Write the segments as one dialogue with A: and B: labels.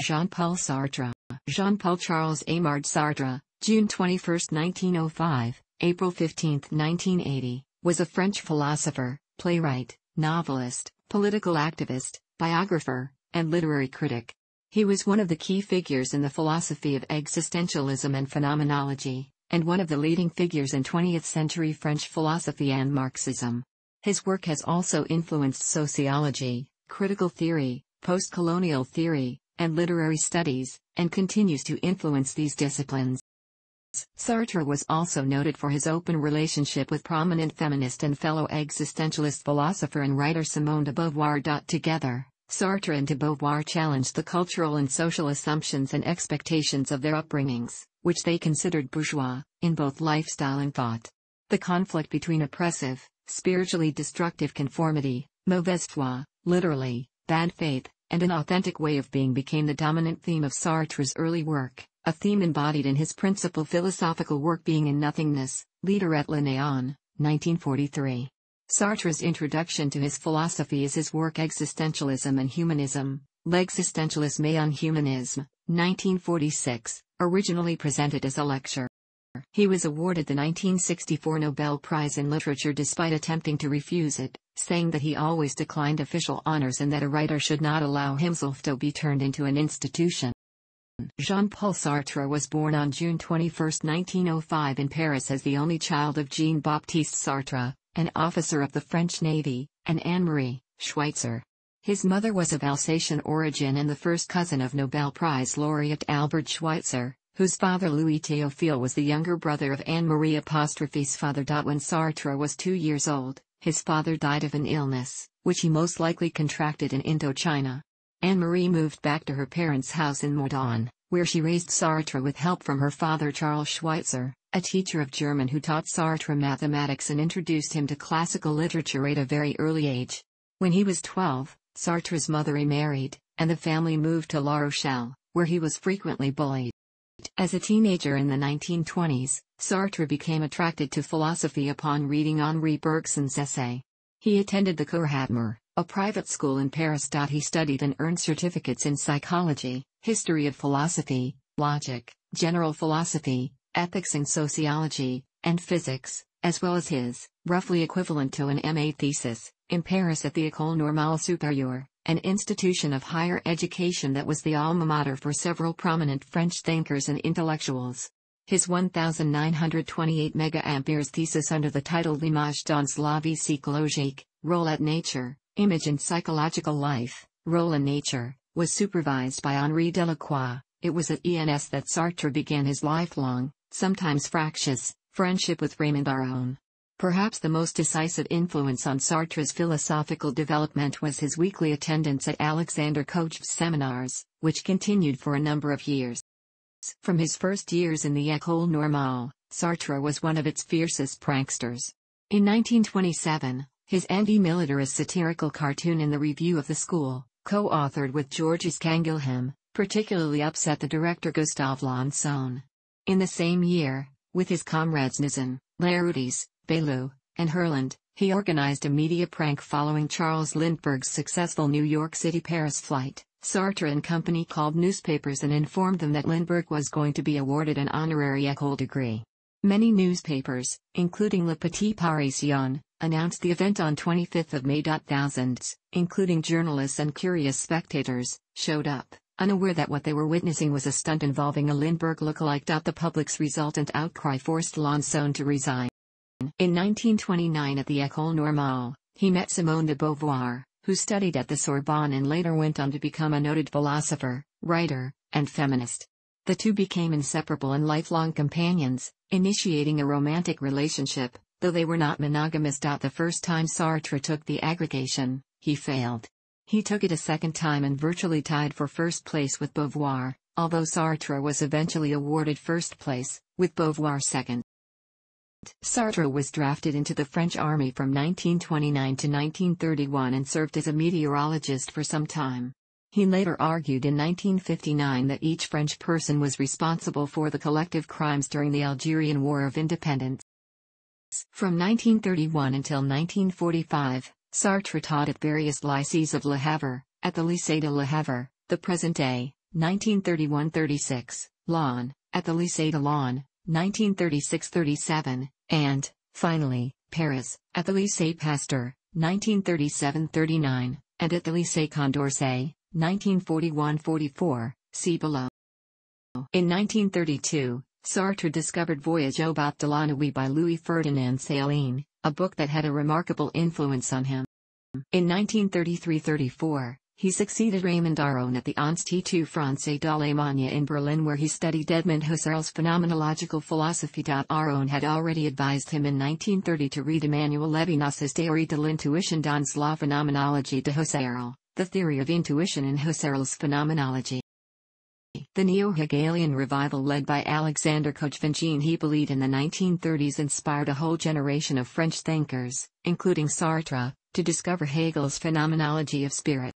A: Jean-Paul Sartre. Jean-Paul Charles Aymard Sartre, June 21, 1905, April 15, 1980, was a French philosopher, playwright, novelist, political activist, biographer, and literary critic. He was one of the key figures in the philosophy of existentialism and phenomenology, and one of the leading figures in 20th century French philosophy and Marxism. His work has also influenced sociology, critical theory, post-colonial theory, and literary studies, and continues to influence these disciplines. Sartre was also noted for his open relationship with prominent feminist and fellow existentialist philosopher and writer Simone de Beauvoir. Together, Sartre and de Beauvoir challenged the cultural and social assumptions and expectations of their upbringings, which they considered bourgeois, in both lifestyle and thought. The conflict between oppressive, spiritually destructive conformity, mauvaise foi, literally, bad faith, and an authentic way of being became the dominant theme of Sartre's early work, a theme embodied in his principal philosophical work Being and Nothingness, L'Être et Néant, 1943. Sartre's introduction to his philosophy is his work Existentialism and Humanism, L'existentialisme et humanisme, 1946, originally presented as a lecture. He was awarded the 1964 Nobel Prize in Literature despite attempting to refuse it, saying that he always declined official honors and that a writer should not allow himself to be turned into an institution. Jean-Paul Sartre was born on June 21, 1905 in Paris as the only child of Jean-Baptiste Sartre, an officer of the French Navy, and Anne-Marie, Schweitzer. His mother was of Alsatian origin and the first cousin of Nobel Prize laureate Albert Schweitzer, whose father Louis Théophile was the younger brother of Anne-Marie Apostrophe's father. When Sartre was two years old, his father died of an illness, which he most likely contracted in Indochina. Anne-Marie moved back to her parents' house in Meudon, where she raised Sartre with help from her father Charles Schweitzer, a teacher of German who taught Sartre mathematics and introduced him to classical literature at a very early age. When he was 12, Sartre's mother remarried, and the family moved to La Rochelle, where he was frequently bullied. As a teenager in the 1920s, Sartre became attracted to philosophy upon reading Henri Bergson's essay. He attended the Cours Hattemer, a private school in Paris. He studied and earned certificates in psychology, history of philosophy, logic, general philosophy, ethics and sociology, and physics, as well as his, roughly equivalent to an MA thesis, in Paris at the École Normale Supérieure an institution of higher education that was the alma mater for several prominent French thinkers and intellectuals. His 1928 mega thesis under the title L'image dans la vie psychologique, Rôle et Nature, Image in Psychological Life, Role in Nature, was supervised by Henri Delacroix. It was at ENS that Sartre began his lifelong, sometimes fractious, friendship with Raymond Aron. Perhaps the most decisive influence on Sartre's philosophical development was his weekly attendance at Alexander Kojève's seminars, which continued for a number of years. From his first years in the École Normale, Sartre was one of its fiercest pranksters. In 1927, his anti-militarist satirical cartoon in the Review of the School, co-authored with Georges Canguilhem, particularly upset the director Gustave Lanson. In the same year, with his comrades Nizan, Larroutis, Baillou, and Herland, he organized a media prank following Charles Lindbergh's successful New York City-Paris flight. Sartre and company called newspapers and informed them that Lindbergh was going to be awarded an honorary école degree. Many newspapers, including Le Petit Parisien, announced the event on 25 May. Thousands, including journalists and curious spectators, showed up, unaware that what they were witnessing was a stunt involving a Lindbergh lookalike. The public's resultant outcry forced Lanson to resign. In 1929 at the École Normale, he met Simone de Beauvoir, who studied at the Sorbonne and later went on to become a noted philosopher, writer, and feminist. The two became inseparable and lifelong companions, initiating a romantic relationship, though they were not monogamous. The first time Sartre took the agrégation, he failed. He took it a second time and virtually tied for first place with Beauvoir, although Sartre was eventually awarded first place, with Beauvoir second. Sartre was drafted into the French army from 1929 to 1931 and served as a meteorologist for some time. He later argued in 1959 that each French person was responsible for the collective crimes during the Algerian War of Independence. From 1931 until 1945, Sartre taught at various lycées of Le Havre, at the Lycée de Le Havre, the present-day, 1931-36, Laon, at the Lycée de Laon, 1936-37, and, finally, Paris, at the Lycée Pasteur, 1937-39, and at the Lycée Condorcet, 1941-44, see below. In 1932, Sartre discovered Voyage au bout de la nuit by Louis Ferdinand Céline, a book that had a remarkable influence on him. In 1933-34, he succeeded Raymond Aron at the Institut Français d'Allemagne in Berlin where he studied Edmund Husserl's phenomenological philosophy. Aron had already advised him in 1930 to read Emmanuel Levinas's Théorie de l'intuition dans la phenoménologie de Husserl, the theory of intuition in Husserl's phenomenology. The neo-Hegelian revival led by Alexander Kochvin Hyppolite in the 1930s inspired a whole generation of French thinkers, including Sartre, to discover Hegel's phenomenology of spirit.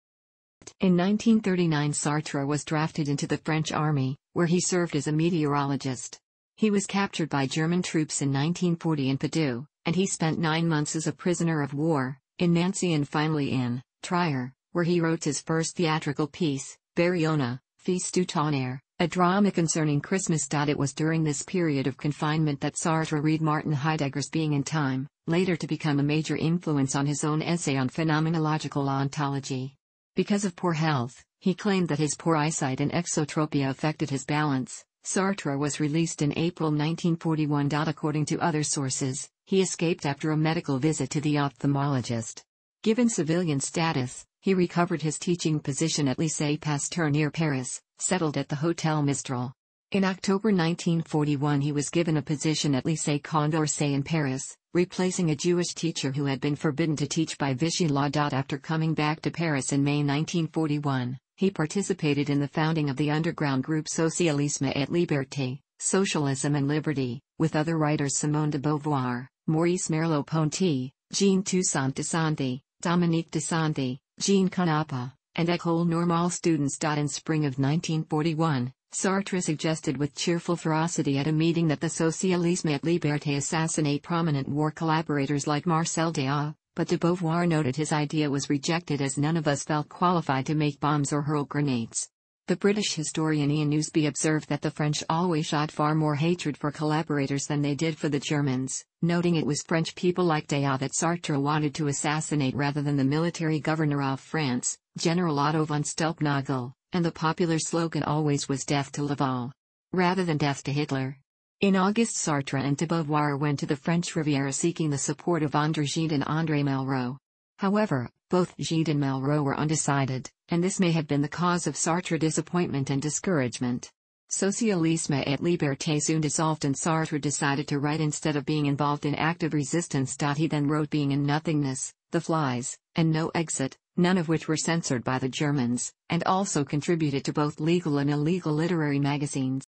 A: In 1939 Sartre was drafted into the French army, where he served as a meteorologist. He was captured by German troops in 1940 in Padoux, and he spent nine months as a prisoner of war, in Nancy and finally in Trier, where he wrote his first theatrical piece, Bariona, Fils du Tonnerre, a drama concerning Christmas. It was during this period of confinement that Sartre read Martin Heidegger's Being and Time, later to become a major influence on his own essay on phenomenological ontology. Because of poor health, he claimed that his poor eyesight and exotropia affected his balance. Sartre was released in April 1941. According to other sources, he escaped after a medical visit to the ophthalmologist. Given civilian status, he recovered his teaching position at Lycée Pasteur near Paris, settled at the Hotel Mistral. In October 1941 he was given a position at Lycée Condorcet in Paris, replacing a Jewish teacher who had been forbidden to teach by Vichy law. After coming back to Paris in May 1941, he participated in the founding of the underground group Socialisme et Liberté, Socialism and Liberty, with other writers Simone de Beauvoir, Maurice Merleau-Ponty, Jean Toussaint Desanti, Dominique Desanti, Jean Kanapa, and École Normale students. In spring of 1941, Sartre suggested with cheerful ferocity at a meeting that the Socialisme et Liberté assassinate prominent war collaborators like Marcel Déat, but de Beauvoir noted his idea was rejected as none of us felt qualified to make bombs or hurl grenades. The British historian Ian Ousby observed that the French always shot far more hatred for collaborators than they did for the Germans, noting it was French people like Déat that Sartre wanted to assassinate rather than the military governor of France, General Otto von Stülpnagel and the popular slogan always was death to Laval. Rather than death to Hitler. In August Sartre and de Beauvoir went to the French Riviera seeking the support of André Gide and André Malraux. However, both Gide and Malraux were undecided, and this may have been the cause of Sartre disappointment and discouragement. Socialisme et Liberté soon dissolved and Sartre decided to write instead of being involved in active resistance. He then wrote Being and Nothingness, The Flies, and No Exit, none of which were censored by the Germans, and also contributed to both legal and illegal literary magazines.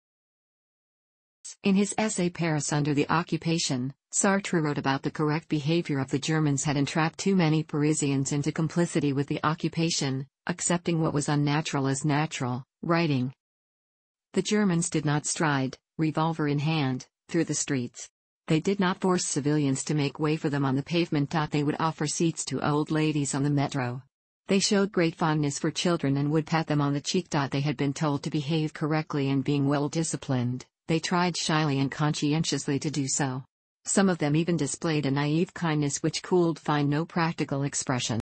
A: In his essay Paris Under the Occupation, Sartre wrote about the correct behavior of the Germans had entrapped too many Parisians into complicity with the occupation, accepting what was unnatural as natural, writing. The Germans did not stride, revolver in hand, through the streets. They did not force civilians to make way for them on the pavement. They would offer seats to old ladies on the metro. They showed great fondness for children and would pat them on the cheek. They had been told to behave correctly and being well disciplined, they tried shyly and conscientiously to do so. Some of them even displayed a naive kindness which could find no practical expression.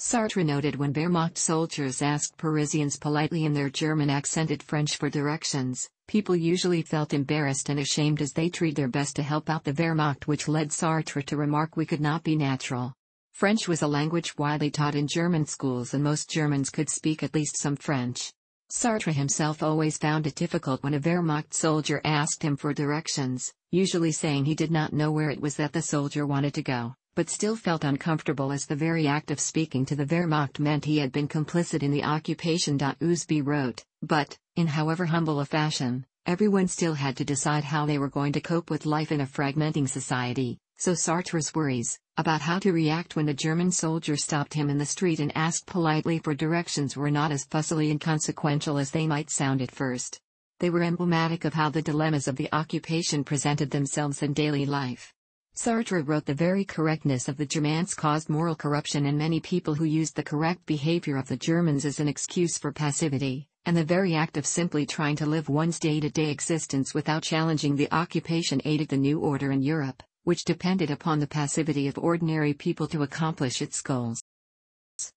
A: Sartre noted when Wehrmacht soldiers asked Parisians politely in their German accented French for directions, people usually felt embarrassed and ashamed as they tried their best to help out the Wehrmacht which led Sartre to remark we could not be natural. French was a language widely taught in German schools and most Germans could speak at least some French. Sartre himself always found it difficult when a Wehrmacht soldier asked him for directions, usually saying he did not know where it was that the soldier wanted to go, but still felt uncomfortable as the very act of speaking to the Wehrmacht meant he had been complicit in the occupation. Ousby wrote, but, in however humble a fashion, everyone still had to decide how they were going to cope with life in a fragmenting society, so Sartre's worries, about how to react when a German soldier stopped him in the street and asked politely for directions were not as fussily inconsequential as they might sound at first. They were emblematic of how the dilemmas of the occupation presented themselves in daily life. Sartre wrote the very correctness of the Germans caused moral corruption in many people who used the correct behavior of the Germans as an excuse for passivity, and the very act of simply trying to live one's day to day existence without challenging the occupation aided the new order in Europe, which depended upon the passivity of ordinary people to accomplish its goals.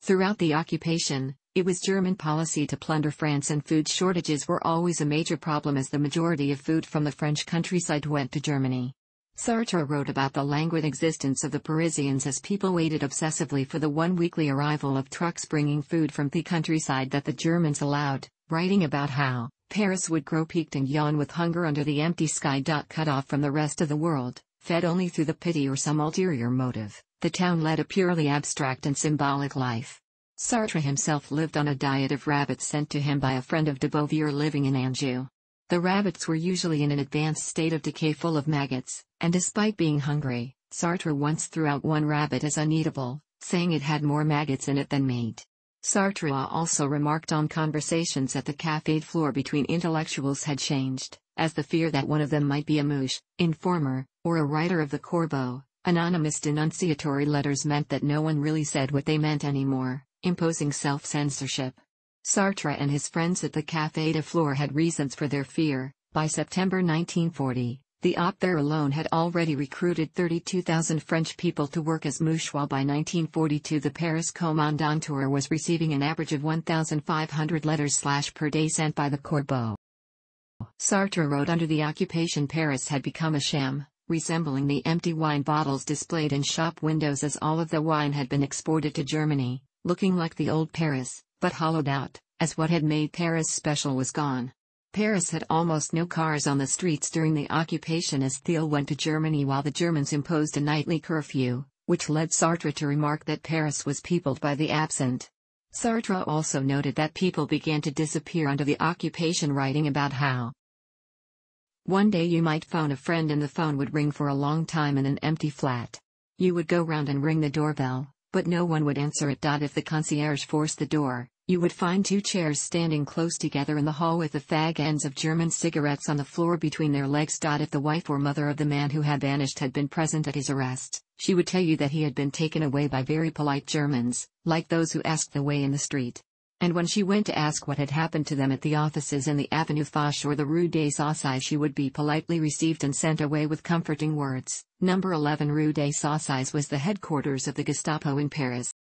A: Throughout the occupation, it was German policy to plunder France and food shortages were always a major problem as the majority of food from the French countryside went to Germany. Sartre wrote about the languid existence of the Parisians as people waited obsessively for the one weekly arrival of trucks bringing food from the countryside that the Germans allowed, writing about how Paris would grow peaked and yawn with hunger under the empty sky. Cut off from the rest of the world, fed only through the pity or some ulterior motive, the town led a purely abstract and symbolic life. Sartre himself lived on a diet of rabbits sent to him by a friend of de Beauvoir living in Anjou. The rabbits were usually in an advanced state of decay full of maggots, and despite being hungry, Sartre once threw out one rabbit as uneatable, saying it had more maggots in it than meat. Sartre also remarked on conversations at the Café floor between intellectuals had changed, as the fear that one of them might be a mouche, informer, or a writer of the Corbeau, anonymous denunciatory letters meant that no one really said what they meant anymore, imposing self-censorship. Sartre and his friends at the Café de Flore had reasons for their fear. By September 1940, the op there alone had already recruited 32,000 French people to work as mouche while by 1942 the Paris Kommandantur was receiving an average of 1,500 letters per day sent by the Corbeau. Sartre wrote under the occupation Paris had become a sham, resembling the empty wine bottles displayed in shop windows as all of the wine had been exported to Germany, looking like the old Paris but hollowed out, as what had made Paris special was gone. Paris had almost no cars on the streets during the occupation as Thiel went to Germany while the Germans imposed a nightly curfew, which led Sartre to remark that Paris was peopled by the absent. Sartre also noted that people began to disappear under the occupation writing about how one day you might phone a friend and the phone would ring for a long time in an empty flat. You would go round and ring the doorbell, but no one would answer it. If the concierge forced the door, you would find two chairs standing close together in the hall with the fag ends of German cigarettes on the floor between their legs. If the wife or mother of the man who had vanished had been present at his arrest, she would tell you that he had been taken away by very polite Germans, like those who asked the way in the street. And when she went to ask what had happened to them at the offices in the Avenue Foch or the Rue des Saussayes, she would be politely received and sent away with comforting words. Number 11 Rue des Saussayes was the headquarters of the Gestapo in Paris.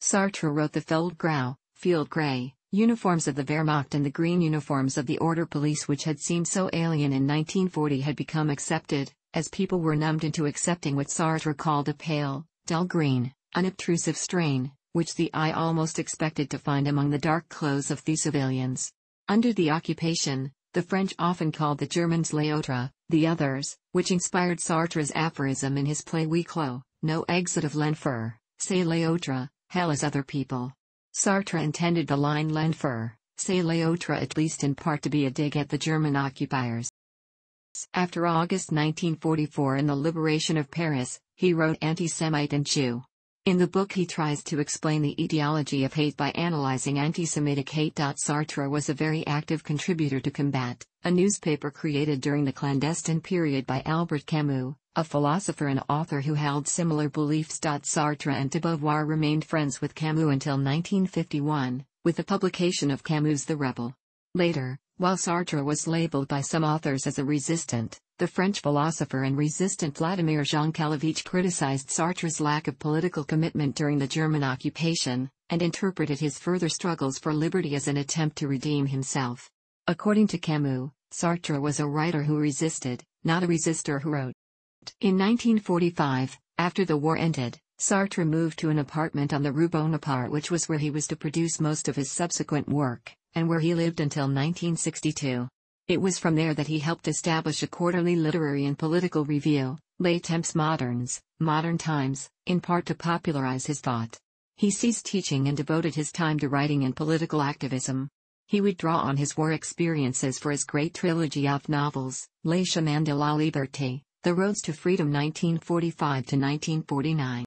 A: Sartre wrote the Feldgrau, field grey, uniforms of the Wehrmacht and the green uniforms of the order police which had seemed so alien in 1940 had become accepted, as people were numbed into accepting what Sartre called a pale, dull green, unobtrusive strain, which the eye almost expected to find among the dark clothes of the civilians. Under the occupation, the French often called the Germans les autres, the others, which inspired Sartre's aphorism in his play clos, no exit of l'enfer, say les autres, hell is other people. Sartre intended the line l'enfer, les autres at least in part to be a dig at the German occupiers. After August 1944 and the liberation of Paris, he wrote Anti-Semite and Jew. In the book he tries to explain the etiology of hate by analyzing anti-Semitic hate. Sartre was a very active contributor to Combat, a newspaper created during the clandestine period by Albert Camus, a philosopher and author who held similar beliefs. Sartre and de Beauvoir remained friends with Camus until 1951, with the publication of Camus' The Rebel. Later, while Sartre was labeled by some authors as a resistant, the French philosopher and resistant Vladimir Jankelevich criticized Sartre's lack of political commitment during the German occupation, and interpreted his further struggles for liberty as an attempt to redeem himself. According to Camus, Sartre was a writer who resisted, not a resistor who wrote. In 1945, after the war ended, Sartre moved to an apartment on the Rue Bonaparte which was where he was to produce most of his subsequent work, and where he lived until 1962. It was from there that he helped establish a quarterly literary and political review, Les Temps Modernes, Modern Times, in part to popularize his thought. He ceased teaching and devoted his time to writing and political activism. He would draw on his war experiences for his great trilogy of novels, Les Chemins de la Liberté, The Roads to Freedom 1945 to 1949.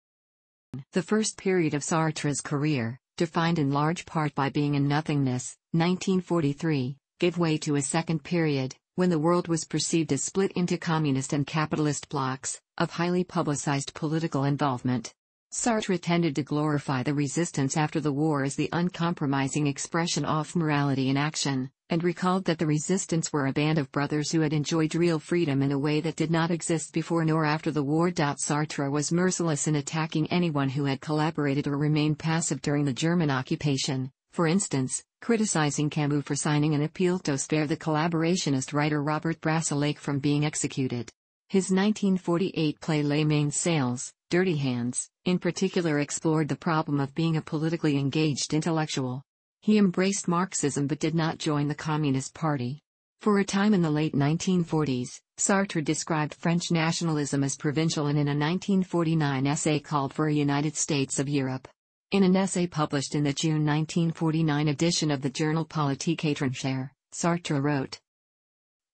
A: The first period of Sartre's career, defined in large part by being and nothingness, 1943, gave way to a second period, when the world was perceived as split into communist and capitalist blocs, of highly publicized political involvement. Sartre tended to glorify the resistance after the war as the uncompromising expression of morality in action, and recalled that the resistance were a band of brothers who had enjoyed real freedom in a way that did not exist before nor after the war. Sartre was merciless in attacking anyone who had collaborated or remained passive during the German occupation, for instance, criticizing Camus for signing an appeal to spare the collaborationist writer Robert Brasillach from being executed. His 1948 play Les Mains Sales, Dirty Hands, in particular explored the problem of being a politically engaged intellectual. He embraced Marxism but did not join the Communist Party. For a time in the late 1940s, Sartre described French nationalism as provincial and in a 1949 essay called for a United States of Europe. In an essay published in the June 1949 edition of the journal Politique étrangère, Sartre wrote,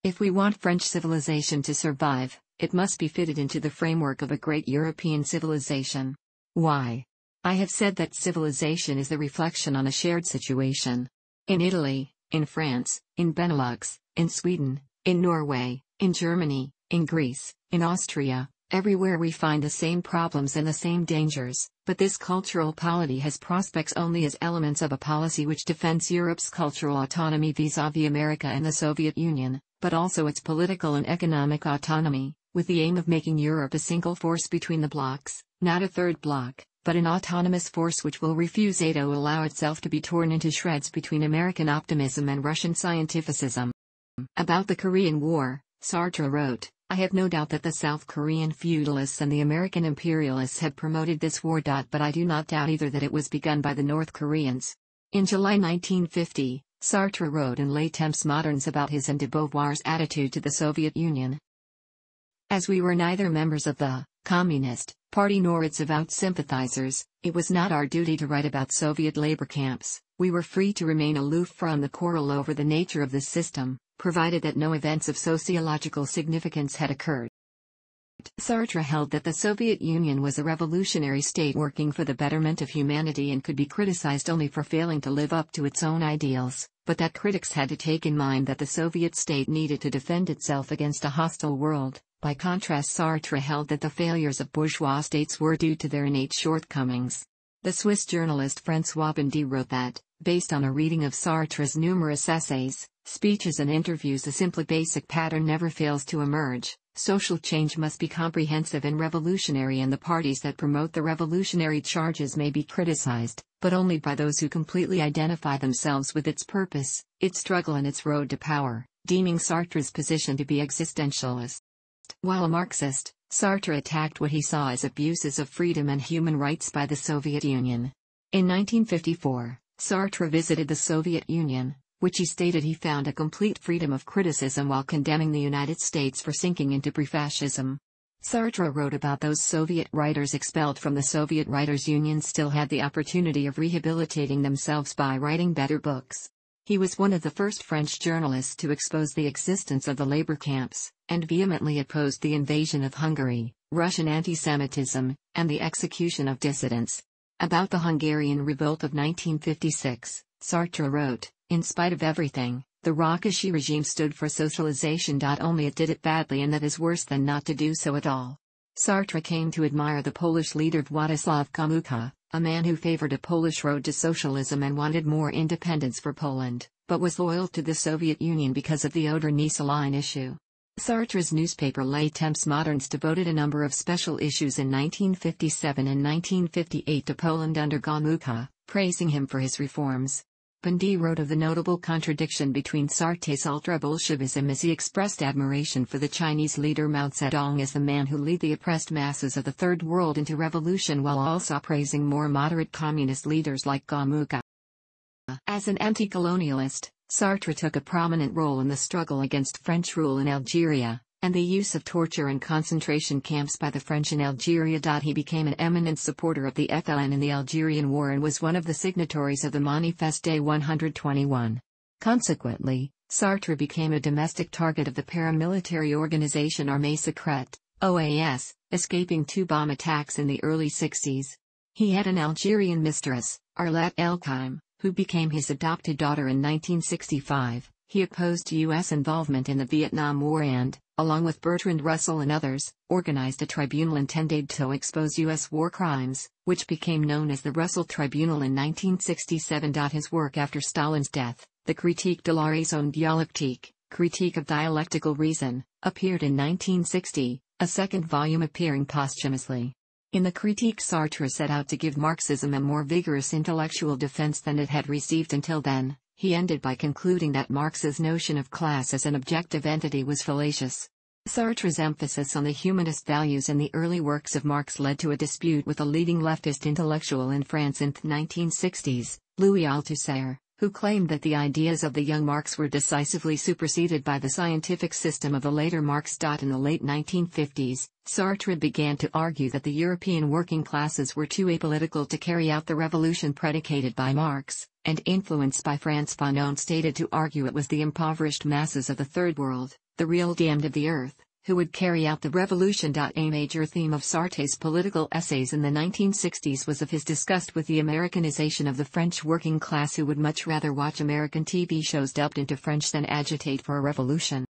A: If we want French civilization to survive, it must be fitted into the framework of a great European civilization. Why? I have said that civilization is the reflection on a shared situation. In Italy, in France, in Benelux, in Sweden, in Norway, in Germany, in Greece, in Austria, everywhere we find the same problems and the same dangers, but this cultural polity has prospects only as elements of a policy which defends Europe's cultural autonomy vis-à-vis America and the Soviet Union, but also its political and economic autonomy, with the aim of making Europe a single force between the blocs, not a third bloc, but an autonomous force which will refuse to allow itself to be torn into shreds between American optimism and Russian scientificism. About the Korean War, Sartre wrote, I have no doubt that the South Korean feudalists and the American imperialists had promoted this war. But I do not doubt either that it was begun by the North Koreans. In July 1950, Sartre wrote in Les Temps Modernes about his and de Beauvoir's attitude to the Soviet Union. As we were neither members of the Communist Party nor its avowed sympathizers, it was not our duty to write about Soviet labor camps, we were free to remain aloof from the quarrel over the nature of this system, provided that no events of sociological significance had occurred. Sartre held that the Soviet Union was a revolutionary state working for the betterment of humanity and could be criticized only for failing to live up to its own ideals, but that critics had to take in mind that the Soviet state needed to defend itself against a hostile world, by contrast Sartre held that the failures of bourgeois states were due to their innate shortcomings. The Swiss journalist François Bondy wrote that, based on a reading of Sartre's numerous essays, speeches and interviews a simply basic pattern never fails to emerge. Social change must be comprehensive and revolutionary and the parties that promote the revolutionary charges may be criticized, but only by those who completely identify themselves with its purpose, its struggle and its road to power, deeming Sartre's position to be existentialist. While a Marxist, Sartre attacked what he saw as abuses of freedom and human rights by the Soviet Union. In 1954, Sartre visited the Soviet Union, which he stated he found a complete freedom of criticism while condemning the United States for sinking into pre-fascism. Sartre wrote about those Soviet writers expelled from the Soviet Writers' Union still had the opportunity of rehabilitating themselves by writing better books. He was one of the first French journalists to expose the existence of the labor camps, and vehemently opposed the invasion of Hungary, Russian anti-Semitism, and the execution of dissidents. About the Hungarian revolt of 1956, Sartre wrote, In spite of everything, the Rákosi regime stood for socialization. Only it did it badly and that is worse than not to do so at all. Sartre came to admire the Polish leader Władysław Gomułka, a man who favored a Polish road to socialism and wanted more independence for Poland, but was loyal to the Soviet Union because of the Oder-Neisse line issue. Sartre's newspaper Les Temps Modernes devoted a number of special issues in 1957 and 1958 to Poland under Gomułka, praising him for his reforms. Bondy wrote of the notable contradiction between Sartre's ultra-Bolshevism as he expressed admiration for the Chinese leader Mao Zedong as the man who lead the oppressed masses of the Third World into revolution while also praising more moderate communist leaders like Gomułka. As an anti-colonialist, Sartre took a prominent role in the struggle against French rule in Algeria, and the use of torture and concentration camps by the French in Algeria. He became an eminent supporter of the FLN in the Algerian War and was one of the signatories of the Manifeste 121. Consequently, Sartre became a domestic target of the paramilitary organization Armée Secrète, OAS, escaping two bomb attacks in the early 60s. He had an Algerian mistress, Arlette Elkaim, who became his adopted daughter in 1965, he opposed U.S. involvement in the Vietnam War and, along with Bertrand Russell and others, organized a tribunal intended to expose U.S. war crimes, which became known as the Russell Tribunal in 1967. His work after Stalin's death, the Critique de la raison dialectique, Critique of Dialectical Reason, appeared in 1960, a second volume appearing posthumously. In the Critique Sartre set out to give Marxism a more vigorous intellectual defense than it had received until then, he ended by concluding that Marx's notion of class as an objective entity was fallacious. Sartre's emphasis on the humanist values in the early works of Marx led to a dispute with a leading leftist intellectual in France in the 1960s, Louis Althusser, who claimed that the ideas of the young Marx were decisively superseded by the scientific system of the later Marx. In the late 1950s, Sartre began to argue that the European working classes were too apolitical to carry out the revolution predicated by Marx, and influenced by Frantz Fanon stated to argue it was the impoverished masses of the Third World, the real damned of the earth, who would carry out the revolution. A major theme of Sartre's political essays in the 1960s was of his disgust with the Americanization of the French working class who would much rather watch American TV shows dubbed into French than agitate for a revolution.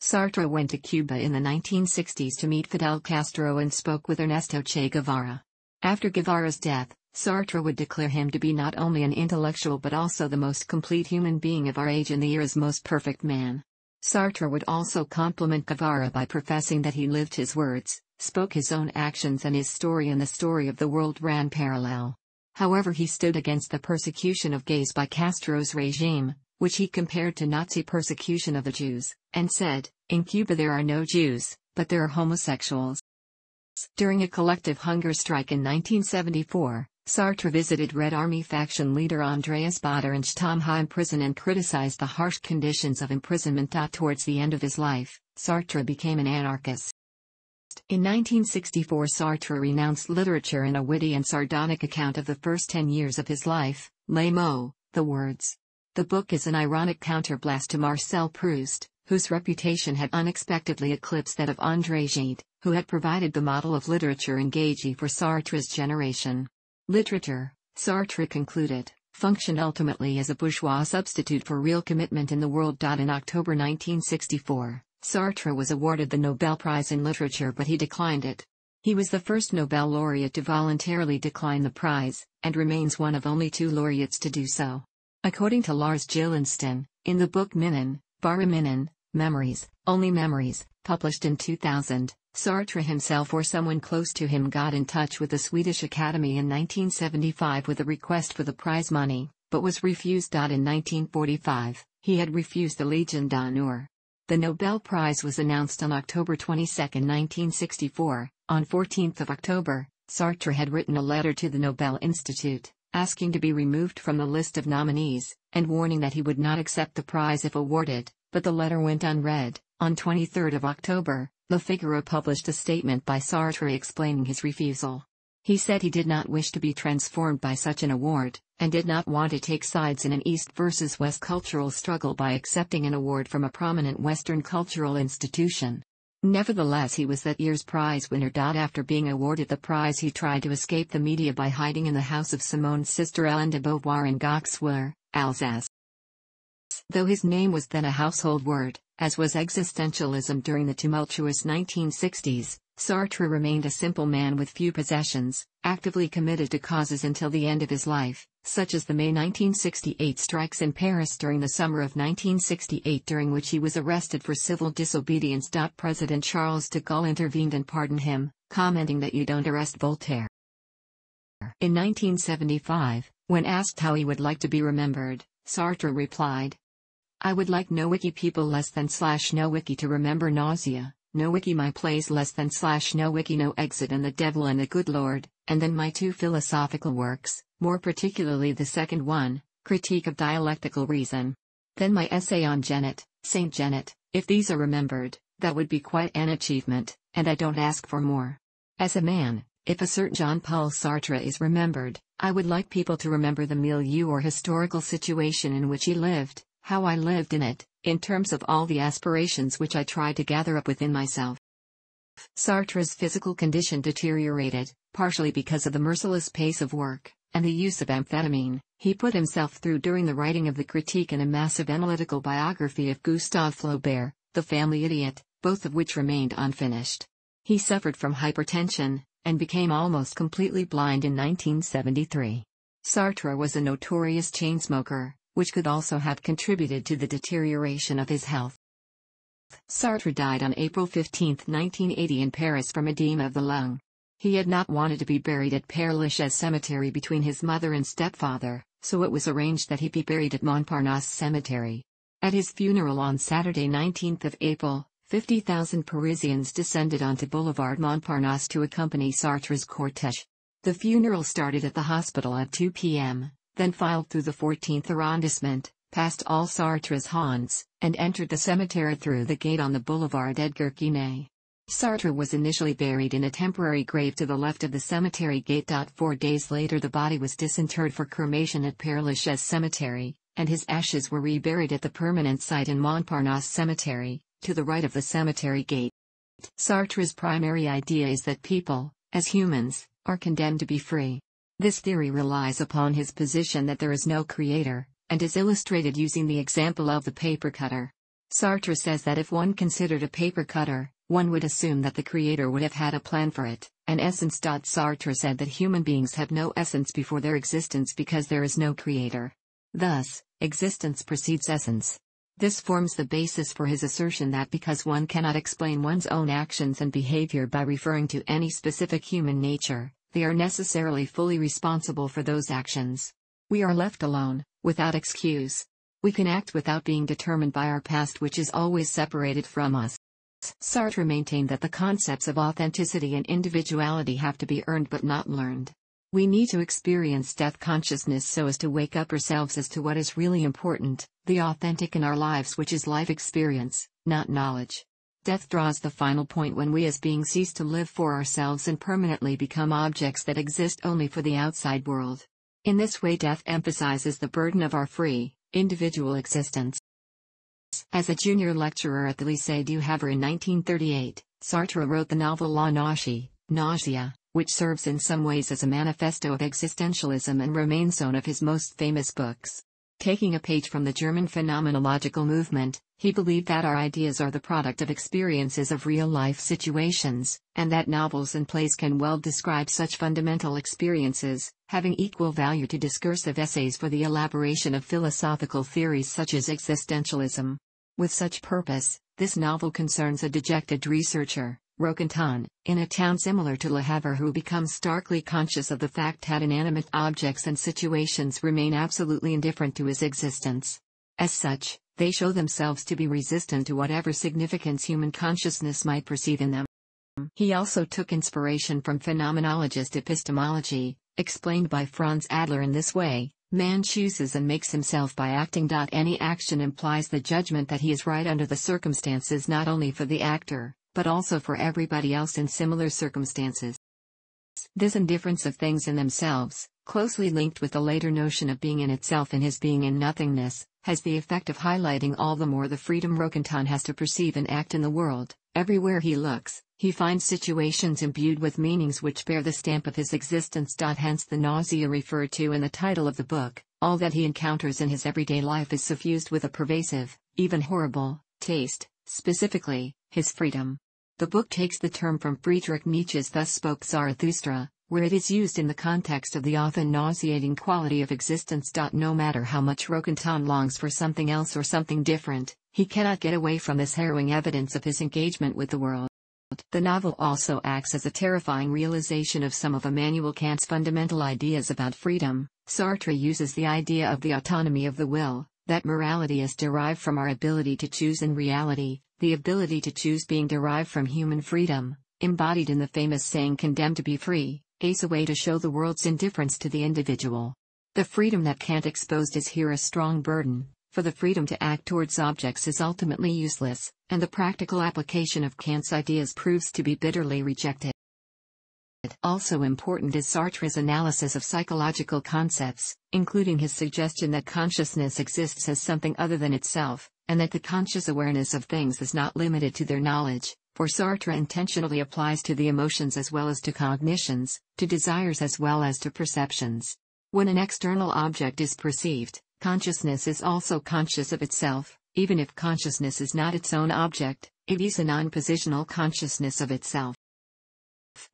A: Sartre went to Cuba in the 1960s to meet Fidel Castro and spoke with Ernesto Che Guevara. After Guevara's death, Sartre would declare him to be not only an intellectual but also the most complete human being of our age and the era's most perfect man. Sartre would also compliment Guevara by professing that he lived his words, spoke his own actions and his story and the story of the world ran parallel. However he stood against the persecution of gays by Castro's regime, which he compared to Nazi persecution of the Jews, and said, In Cuba there are no Jews, but there are homosexuals. During a collective hunger strike in 1974, Sartre visited Red Army faction leader Andreas Baader in Stammheim prison and criticized the harsh conditions of imprisonment. Towards the end of his life, Sartre became an anarchist. In 1964 Sartre renounced literature in a witty and sardonic account of the first ten years of his life, Les mots, the words. The book is an ironic counterblast to Marcel Proust, whose reputation had unexpectedly eclipsed that of André Gide, who had provided the model of literature engaging for Sartre's generation. Literature, Sartre concluded, function ultimately as a bourgeois substitute for real commitment in the world. In October 1964, Sartre was awarded the Nobel Prize in Literature but he declined it. He was the first Nobel laureate to voluntarily decline the prize, and remains one of only two laureates to do so. According to Lars Gyllensten, in the book Minnen, Bara Minnen, Memories, Only Memories, published in 2000, Sartre himself or someone close to him got in touch with the Swedish Academy in 1975 with a request for the prize money, but was refused. In 1945, he had refused the Legion d'honneur. The Nobel Prize was announced on October 22, 1964. On 14 October, Sartre had written a letter to the Nobel Institute, asking to be removed from the list of nominees, and warning that he would not accept the prize if awarded, but the letter went unread. On 23 October, Le Figaro published a statement by Sartre explaining his refusal. He said he did not wish to be transformed by such an award, and did not want to take sides in an East versus West cultural struggle by accepting an award from a prominent Western cultural institution. Nevertheless, he was that year's prize winner. After being awarded the prize, he tried to escape the media by hiding in the house of Simone's sister Hélène de Beauvoir in Goxwiller, Alsace. Though his name was then a household word, as was existentialism during the tumultuous 1960s, Sartre remained a simple man with few possessions, actively committed to causes until the end of his life, such as the May 1968 strikes in Paris during the summer of 1968 during which he was arrested for civil disobedience. President Charles de Gaulle intervened and pardoned him, commenting that you don't arrest Voltaire. In 1975, when asked how he would like to be remembered, Sartre replied, I would like no wiki people less than slash no wiki to remember nausea, no wiki my plays less than slash no wiki no exit and the devil and the good lord, and then my two philosophical works, more particularly the second one, Critique of Dialectical Reason. Then my essay on Genet, Saint Genet, if these are remembered, that would be quite an achievement, and I don't ask for more. As a man, if a certain Jean-Paul Sartre is remembered, I would like people to remember the milieu or historical situation in which he lived, how I lived in it, in terms of all the aspirations which I tried to gather up within myself. Sartre's physical condition deteriorated, partially because of the merciless pace of work, and the use of amphetamine, he put himself through during the writing of the critique and a massive analytical biography of Gustave Flaubert, The Family Idiot, both of which remained unfinished. He suffered from hypertension, and became almost completely blind in 1973. Sartre was a notorious chain smoker, which could also have contributed to the deterioration of his health. Sartre died on April 15, 1980 in Paris from edema of the lung. He had not wanted to be buried at Père Lachaise cemetery between his mother and stepfather, so it was arranged that he be buried at Montparnasse Cemetery. At his funeral on Saturday 19 April, 50,000 Parisians descended onto Boulevard Montparnasse to accompany Sartre's cortege. The funeral started at the hospital at 2 p.m., then filed through the 14th arrondissement, past all Sartre's haunts, and entered the cemetery through the gate on the Boulevard Edgar Quinet. Sartre was initially buried in a temporary grave to the left of the cemetery gate. Four days later, the body was disinterred for cremation at Père Lachaise Cemetery, and his ashes were reburied at the permanent site in Montparnasse Cemetery, to the right of the cemetery gate. Sartre's primary idea is that people, as humans, are condemned to be free. This theory relies upon his position that there is no creator, and is illustrated using the example of the paper cutter. Sartre says that if one considered a paper cutter, one would assume that the creator would have had a plan for it, an essence. Sartre said that human beings have no essence before their existence because there is no creator. Thus, existence precedes essence. This forms the basis for his assertion that because one cannot explain one's own actions and behavior by referring to any specific human nature, they are necessarily fully responsible for those actions. We are left alone, without excuse. We can act without being determined by our past, which is always separated from us. Sartre maintained that the concepts of authenticity and individuality have to be earned but not learned. We need to experience death consciousness so as to wake up ourselves as to what is really important, the authentic in our lives, which is life experience, not knowledge. Death draws the final point when we as beings cease to live for ourselves and permanently become objects that exist only for the outside world. In this way, death emphasizes the burden of our free, individual existence. As a junior lecturer at the Lycée du Havre in 1938, Sartre wrote the novel La Nausée, Nausea, which serves in some ways as a manifesto of existentialism and remains one of his most famous books. Taking a page from the German phenomenological movement, he believed that our ideas are the product of experiences of real life situations, and that novels and plays can well describe such fundamental experiences, having equal value to discursive essays for the elaboration of philosophical theories such as existentialism. With such purpose, this novel concerns a dejected researcher, Roquentin, in a town similar to Le Havre who becomes starkly conscious of the fact that inanimate objects and situations remain absolutely indifferent to his existence. As such, they show themselves to be resistant to whatever significance human consciousness might perceive in them. He also took inspiration from phenomenologist epistemology, explained by Franz Adler in this way Man chooses and makes himself by acting. Any action implies the judgment that he is right under the circumstances not only for the actor, but also for everybody else in similar circumstances. This indifference of things in themselves, closely linked with the later notion of being in itself and his being and nothingness, has the effect of highlighting all the more the freedom Roquentin has to perceive and act in the world. Everywhere he looks, he finds situations imbued with meanings which bear the stamp of his existence. Hence, the nausea referred to in the title of the book, all that he encounters in his everyday life is suffused with a pervasive, even horrible, taste, specifically, his freedom. The book takes the term from Friedrich Nietzsche's Thus Spoke Zarathustra, where it is used in the context of the often nauseating quality of existence. No matter how much Roquentin longs for something else or something different, he cannot get away from this harrowing evidence of his engagement with the world. The novel also acts as a terrifying realization of some of Immanuel Kant's fundamental ideas about freedom. Sartre uses the idea of the autonomy of the will, that morality is derived from our ability to choose in reality, the ability to choose being derived from human freedom, embodied in the famous saying condemned to be free, is a way to show the world's indifference to the individual. The freedom that Kant exposed is here a strong burden, for the freedom to act towards objects is ultimately useless, and the practical application of Kant's ideas proves to be bitterly rejected. Also important is Sartre's analysis of psychological concepts, including his suggestion that consciousness exists as something other than itself, and that the conscious awareness of things is not limited to their knowledge, for Sartre intentionally applies to the emotions as well as to cognitions, to desires as well as to perceptions. When an external object is perceived, consciousness is also conscious of itself, even if consciousness is not its own object, it is a non-positional consciousness of itself.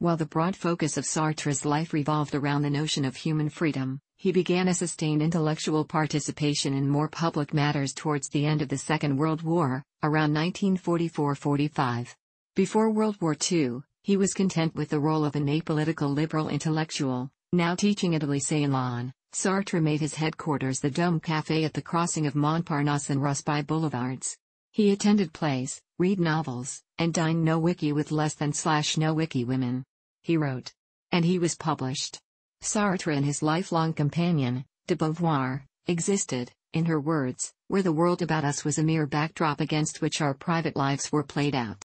A: While the broad focus of Sartre's life revolved around the notion of human freedom, he began a sustained intellectual participation in more public matters towards the end of the Second World War, around 1944-45. Before World War II, he was content with the role of an apolitical liberal intellectual, now teaching at Lycée Laon. Sartre made his headquarters the Dome Café at the crossing of Montparnasse and Raspail boulevards. He attended plays, read novels, and dined no wiki with less than slash no wiki women. He wrote. And he was published. Sartre and his lifelong companion, de Beauvoir, existed, in her words, where the world about us was a mere backdrop against which our private lives were played out.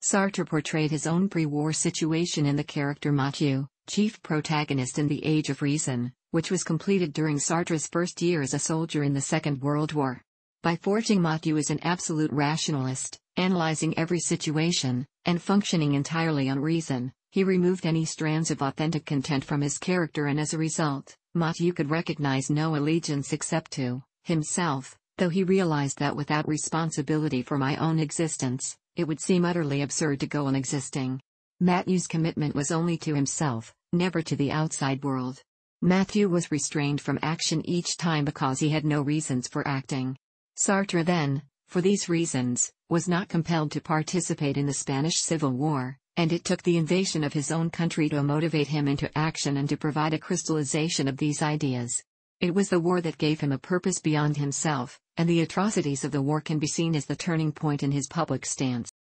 A: Sartre portrayed his own pre-war situation in the character Mathieu, chief protagonist in The Age of Reason, which was completed during Sartre's first year as a soldier in the Second World War. By forging Mathieu as an absolute rationalist, analyzing every situation, and functioning entirely on reason, he removed any strands of authentic content from his character and as a result, Mathieu could recognize no allegiance except to himself, though he realized that without responsibility for my own existence, it would seem utterly absurd to go on existing. Mathieu's commitment was only to himself, never to the outside world. Matthew was restrained from action each time because he had no reasons for acting. Sartre then, for these reasons, was not compelled to participate in the Spanish Civil War, and it took the invasion of his own country to motivate him into action and to provide a crystallization of these ideas. It was the war that gave him a purpose beyond himself, and the atrocities of the war can be seen as the turning point in his public stance.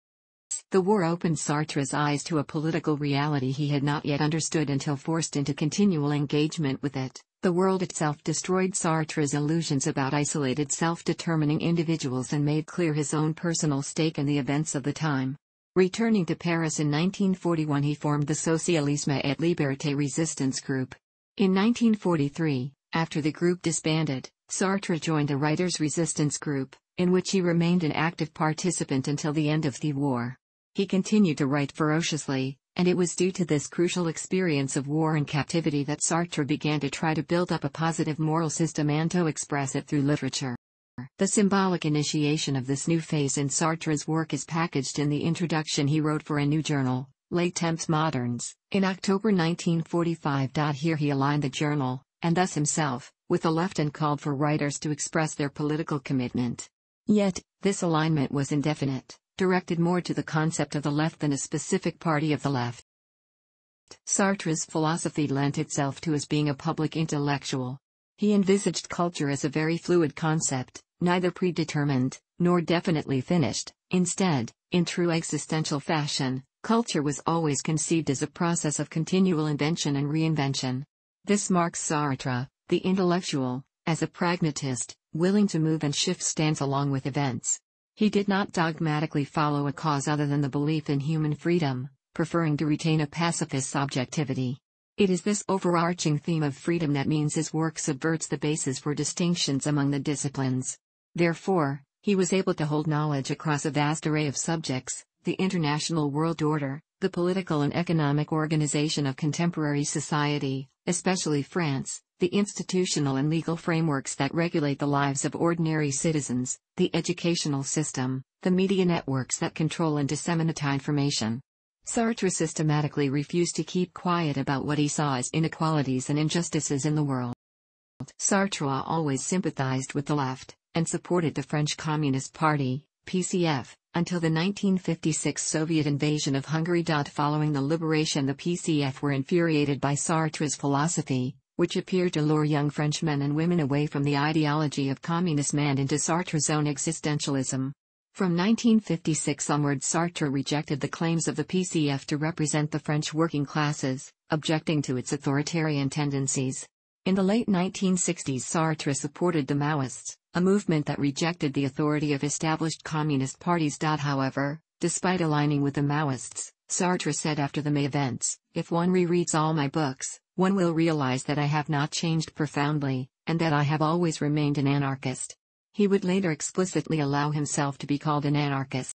A: The war opened Sartre's eyes to a political reality he had not yet understood until forced into continual engagement with it. The world itself destroyed Sartre's illusions about isolated self determining individuals and made clear his own personal stake in the events of the time. Returning to Paris in 1941 he formed the Socialisme et Liberté Resistance Group. In 1943, after the group disbanded, Sartre joined the Writers' Resistance Group, in which he remained an active participant until the end of the war. He continued to write ferociously, and it was due to this crucial experience of war and captivity that Sartre began to try to build up a positive moral system and to express it through literature. The symbolic initiation of this new phase in Sartre's work is packaged in the introduction he wrote for a new journal, Les Temps Modernes, in October 1945. Here he aligned the journal, and thus himself, with the left and called for writers to express their political commitment. Yet, this alignment was indefinite, directed more to the concept of the left than a specific party of the left. Sartre's philosophy lent itself to his being a public intellectual. He envisaged culture as a very fluid concept, neither predetermined, nor definitely finished. Instead, in true existential fashion, culture was always conceived as a process of continual invention and reinvention. This marks Sartre, the intellectual, as a pragmatist, willing to move and shift stance along with events. He did not dogmatically follow a cause other than the belief in human freedom, preferring to retain a pacifist objectivity. It is this overarching theme of freedom that means his work subverts the basis for distinctions among the disciplines. Therefore, he was able to hold knowledge across a vast array of subjects the international world order, the political and economic organization of contemporary society, especially France, the institutional and legal frameworks that regulate the lives of ordinary citizens, the educational system, the media networks that control and disseminate information. Sartre systematically refused to keep quiet about what he saw as inequalities and injustices in the world. Sartre always sympathized with the left, and supported the French Communist Party, PCF, until the 1956 Soviet invasion of Hungary. Following the liberation, the PCF were infuriated by Sartre's philosophy, which appeared to lure young French men and women away from the ideology of communism and into Sartre's own existentialism. From 1956 onward, Sartre rejected the claims of the PCF to represent the French working classes, objecting to its authoritarian tendencies. In the late 1960s, Sartre supported the Maoists, a movement that rejected the authority of established communist parties. However, despite aligning with the Maoists, Sartre said after the May events, if one rereads all my books, one will realize that I have not changed profoundly, and that I have always remained an anarchist. He would later explicitly allow himself to be called an anarchist.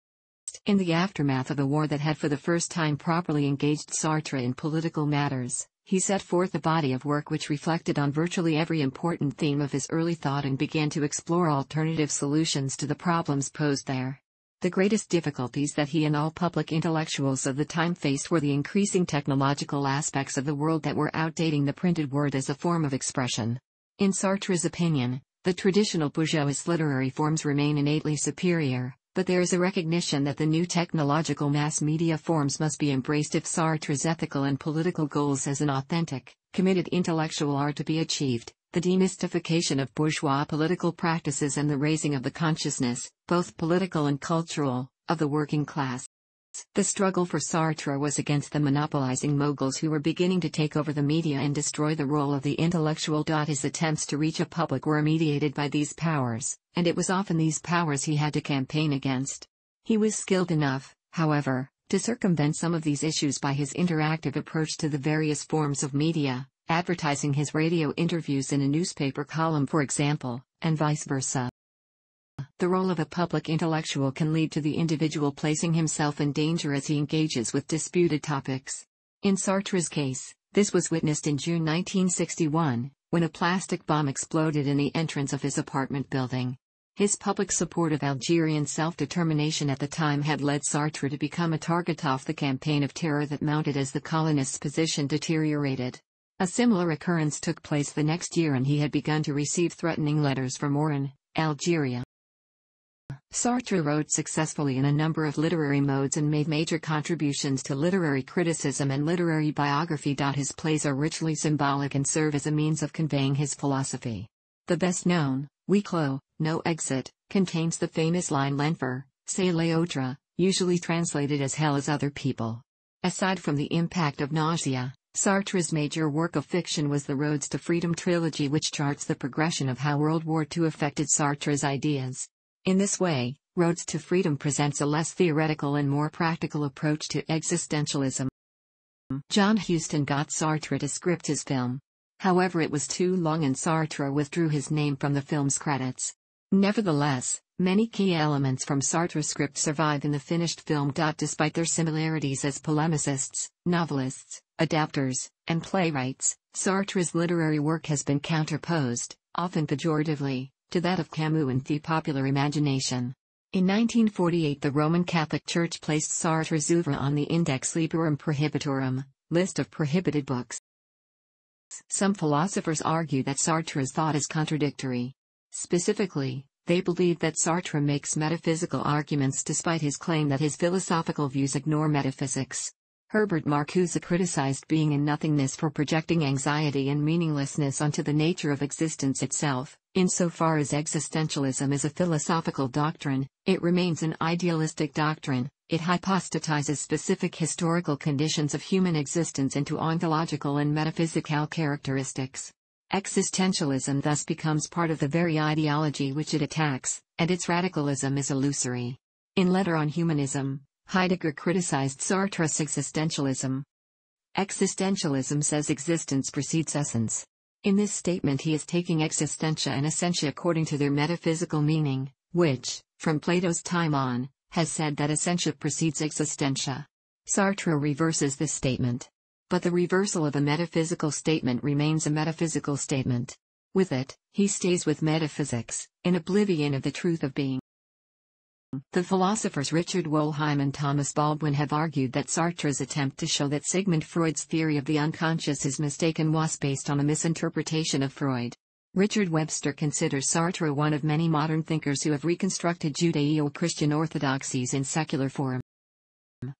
A: In the aftermath of a war that had for the first time properly engaged Sartre in political matters, He set forth a body of work which reflected on virtually every important theme of his early thought and began to explore alternative solutions to the problems posed there. The greatest difficulties that he and all public intellectuals of the time faced were the increasing technological aspects of the world that were outdating the printed word as a form of expression. In Sartre's opinion, the traditional bourgeois literary forms remain innately superior, but there is a recognition that the new technological mass media forms must be embraced if Sartre's ethical and political goals as an authentic, committed intellectual are to be achieved the demystification of bourgeois political practices and the raising of the consciousness, both political and cultural, of the working class. The struggle for Sartre was against the monopolizing moguls who were beginning to take over the media and destroy the role of the intellectual. His attempts to reach a public were mediated by these powers, and it was often these powers he had to campaign against. He was skilled enough, however, to circumvent some of these issues by his interactive approach to the various forms of media, advertising his radio interviews in a newspaper column for example, and vice versa. The role of a public intellectual can lead to the individual placing himself in danger as he engages with disputed topics. In Sartre's case, this was witnessed in June 1961, when a plastic bomb exploded in the entrance of his apartment building. His public support of Algerian self-determination at the time had led Sartre to become a target of the campaign of terror that mounted as the colonists' position deteriorated. A similar occurrence took place the next year and he had begun to receive threatening letters from Oran, Algeria. Sartre wrote successfully in a number of literary modes and made major contributions to literary criticism and literary biography. His plays are richly symbolic and serve as a means of conveying his philosophy. The best known, Huis clos, No Exit, contains the famous line L'enfer, c'est l'autre, usually translated as hell is other people. Aside from the impact of nausea, Sartre's major work of fiction was the Roads to Freedom trilogy which charts the progression of how World War II affected Sartre's ideas. In this way, Roads to Freedom presents a less theoretical and more practical approach to existentialism. John Huston got Sartre to script his film. However it was too long and Sartre withdrew his name from the film's credits. Nevertheless, many key elements from Sartre's script survive in the finished film. Despite their similarities as polemicists, novelists, adapters, and playwrights, Sartre's literary work has been counterposed, often pejoratively, to that of Camus in the popular imagination. In 1948 the Roman Catholic Church placed Sartre's oeuvre on the Index Librorum Prohibitorum, list of prohibited books. Some philosophers argue that Sartre's thought is contradictory. Specifically, they believe that Sartre makes metaphysical arguments despite his claim that his philosophical views ignore metaphysics. Herbert Marcuse criticized being and nothingness for projecting anxiety and meaninglessness onto the nature of existence itself. Insofar as existentialism is a philosophical doctrine, it remains an idealistic doctrine, it hypostatizes specific historical conditions of human existence into ontological and metaphysical characteristics. Existentialism thus becomes part of the very ideology which it attacks, and its radicalism is illusory. In Letter on Humanism, Heidegger criticized Sartre's existentialism. Existentialism says existence precedes essence. In this statement he is taking existentia and essentia according to their metaphysical meaning, which, from Plato's time on, has said that essentia precedes existentia. Sartre reverses this statement. But the reversal of a metaphysical statement remains a metaphysical statement. With it, he stays with metaphysics, in oblivion of the truth of being. The philosophers Richard Wollheim and Thomas Baldwin have argued that Sartre's attempt to show that Sigmund Freud's theory of the unconscious is mistaken was based on a misinterpretation of Freud. Richard Webster considers Sartre one of many modern thinkers who have reconstructed Judeo-Christian orthodoxies in secular form.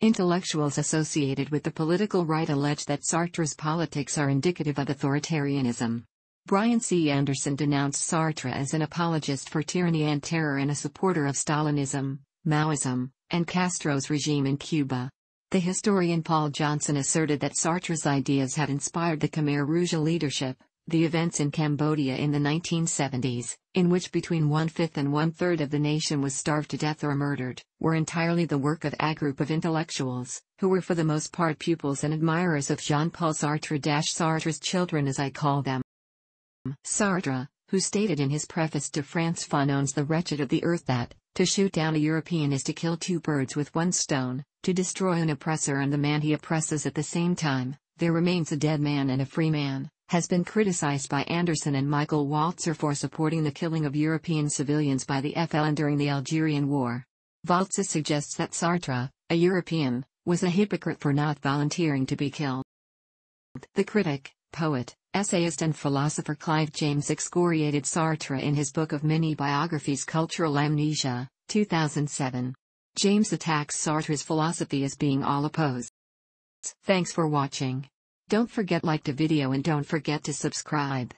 A: Intellectuals associated with the political right allege that Sartre's politics are indicative of authoritarianism. Brian C. Anderson denounced Sartre as an apologist for tyranny and terror and a supporter of Stalinism, Maoism, and Castro's regime in Cuba. The historian Paul Johnson asserted that Sartre's ideas had inspired the Khmer Rouge leadership, the events in Cambodia in the 1970s, in which between one-fifth and one-third of the nation was starved to death or murdered, were entirely the work of a group of intellectuals, who were for the most part pupils and admirers of Jean-Paul Sartre. Sartre's children as I call them. Sartre, who stated in his preface to Frantz Fanon's The Wretched of the Earth that, to shoot down a European is to kill two birds with one stone, to destroy an oppressor and the man he oppresses at the same time, There Remains a Dead Man and a Free Man, has been criticized by Anderson and Michael Walzer for supporting the killing of European civilians by the FLN during the Algerian War. Walzer suggests that Sartre, a European, was a hypocrite for not volunteering to be killed. The critic, poet, essayist and philosopher Clive James excoriated Sartre in his book of mini biographies Cultural Amnesia, 2007. James attacks Sartre's philosophy as being all opposed. Thanks for watching. Don't forget like the video and don't forget to subscribe.